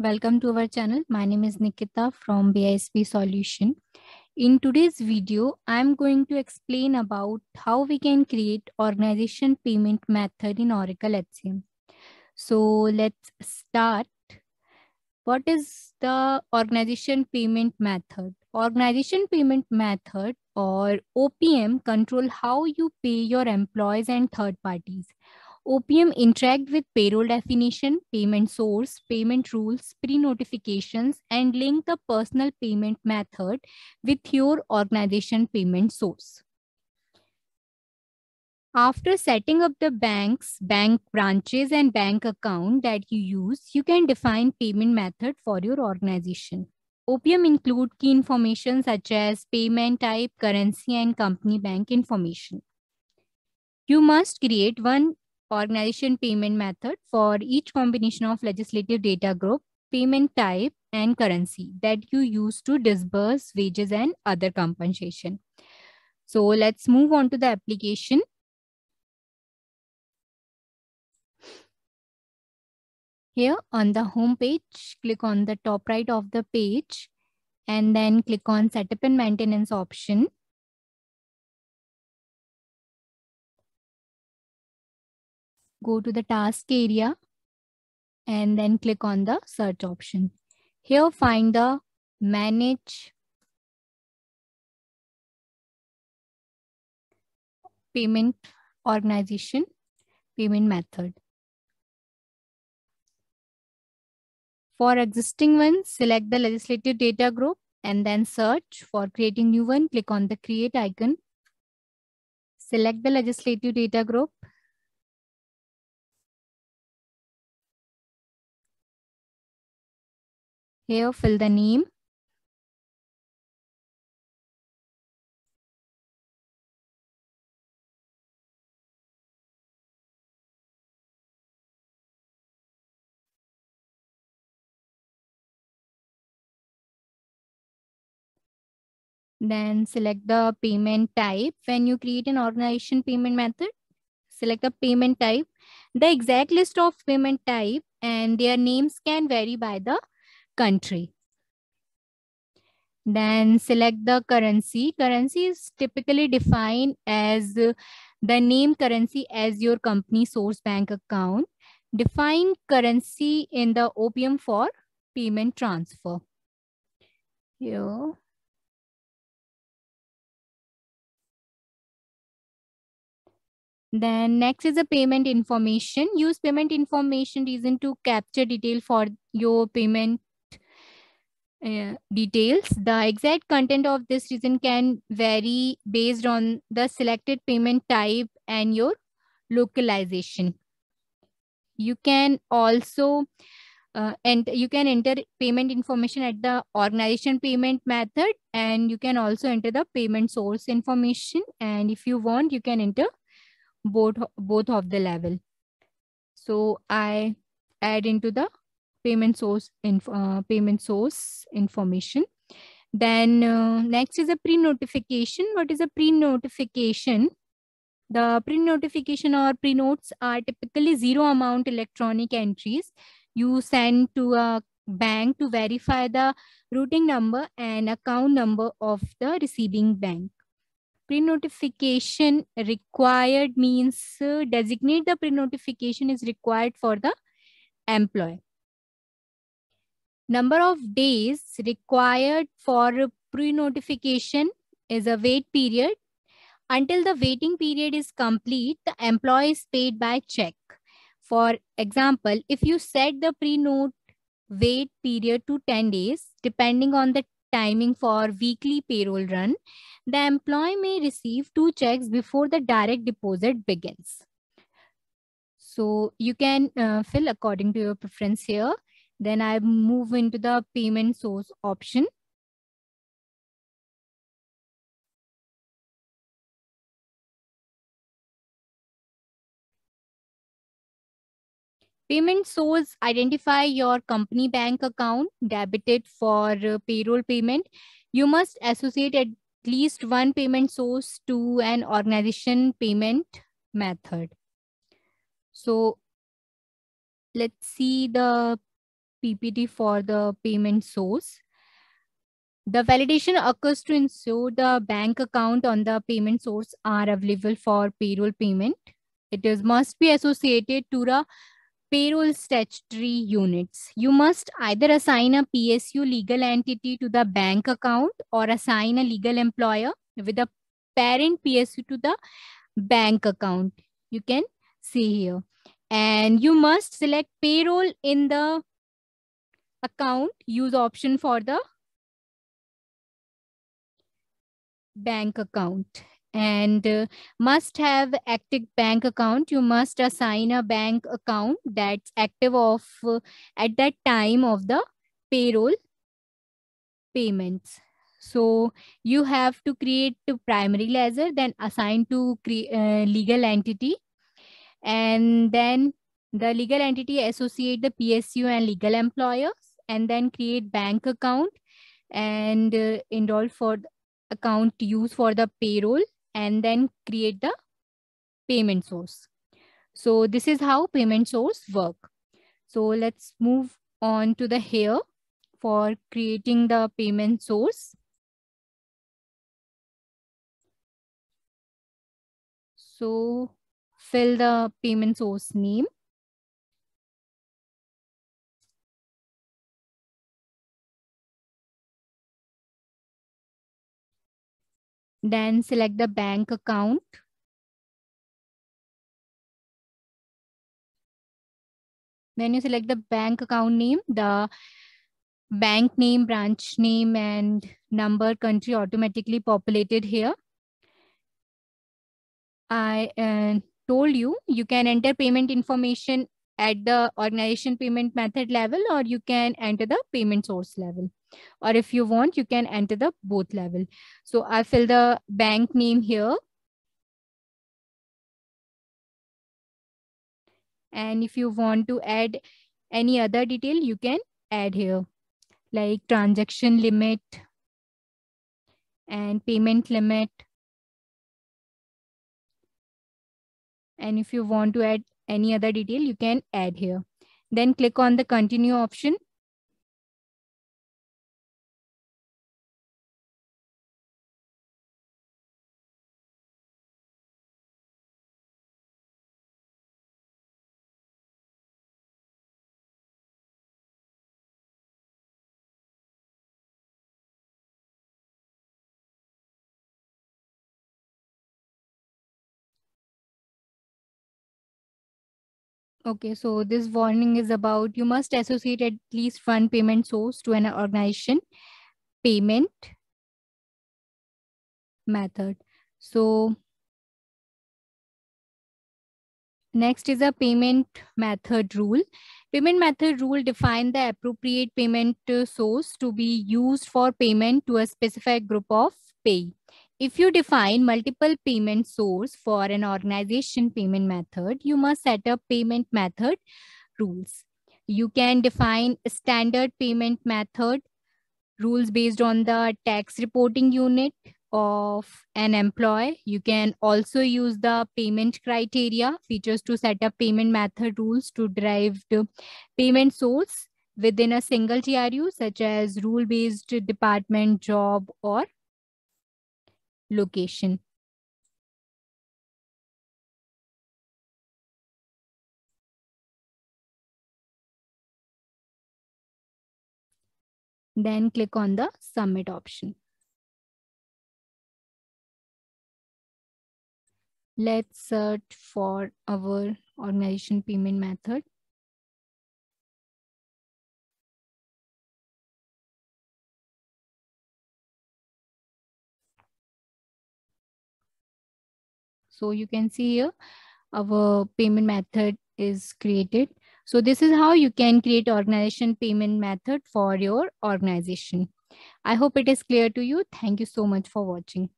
Welcome to our channel. My name is Nikita from BISP Solution. In today's video, I'm going to explain about how we can create organization payment method in Oracle HCM. So let's start. What is the organization payment method? Organization payment method or OPM control how you pay your employees and third parties. OPM interact with payroll definition, payment source, payment rules, pre-notifications, and link the personal payment method with your organization payment source. After setting up the banks, bank branches, and bank account that you use, you can define payment method for your organization. OPM include key information such as payment type, currency, and company bank information. You must create one organization payment method for each combination of legislative data group, payment type, and currency that you use to disburse wages and other compensation. So let's move on to the application. Here on the home page, click on the top right of the page and then click on setup and maintenance option. Go to the task area and then click on the search option. Here find the manage payment organization payment method. For existing ones, select the legislative data group and then search. For creating new one, click on the create icon. Select the legislative data group. Here, fill the name. Then select the payment type. When you create an organization payment method, select the payment type. The exact list of payment type and their names can vary by the country. Then select the currency. Currency is typically defined as the name currency as your company source bank account. Define currency in the OPM for payment transfer. Here. Then next is the payment information. Use payment information reason to capture detail for your payment uh, details. The exact content of this reason can vary based on the selected payment type and your localization. You can also uh, and you can enter payment information at the organization payment method and you can also enter the payment source information and if you want you can enter both both of the level so i add into the payment source info, uh, payment source information. Then uh, next is a pre-notification. What is a pre-notification? The pre-notification or pre-notes are typically zero amount electronic entries you send to a bank to verify the routing number and account number of the receiving bank. Pre-notification required means uh, designate the pre-notification is required for the employee. Number of days required for pre-notification is a wait period. Until the waiting period is complete, the employee is paid by check. For example, if you set the pre-note wait period to 10 days, depending on the timing for weekly payroll run, the employee may receive two checks before the direct deposit begins. So you can uh, fill according to your preference here. Then I move into the payment source option. Payment source identify your company bank account debited for uh, payroll payment. You must associate at least one payment source to an organization payment method. So let's see the PPT for the payment source. The validation occurs to ensure the bank account on the payment source are available for payroll payment. It is must be associated to the payroll statutory units. You must either assign a PSU legal entity to the bank account or assign a legal employer with a parent PSU to the bank account. You can see here. And you must select payroll in the account, use option for the bank account. And uh, must have active bank account. You must assign a bank account that's active of uh, at that time of the payroll payments. So you have to create primary ledger then assign to uh, legal entity. And then the legal entity associate the psu and legal employers and then create bank account and uh, enroll for account use for the payroll and then create the payment source. So this is how payment source work. So let's move on to the here for creating the payment source. So fill the payment source name. Then select the bank account. Then you select the bank account name, the bank name, branch name, and number country automatically populated here. I uh, told you, you can enter payment information at the organization payment method level or you can enter the payment source level. Or if you want you can enter the both level. So i fill the bank name here. And if you want to add any other detail you can add here like transaction limit and payment limit. And if you want to add any other detail you can add here. Then click on the continue option Okay, so this warning is about you must associate at least one payment source to an organization payment method. So next is a payment method rule. Payment method rule define the appropriate payment uh, source to be used for payment to a specific group of pay. If you define multiple payment source for an organization payment method, you must set up payment method rules. You can define standard payment method rules based on the tax reporting unit of an employee. You can also use the payment criteria features to set up payment method rules to drive the payment source within a single TRU such as rule-based department, job, or location. Then click on the submit option. Let's search for our organization payment method. So you can see here our payment method is created. So this is how you can create organization payment method for your organization. I hope it is clear to you. Thank you so much for watching.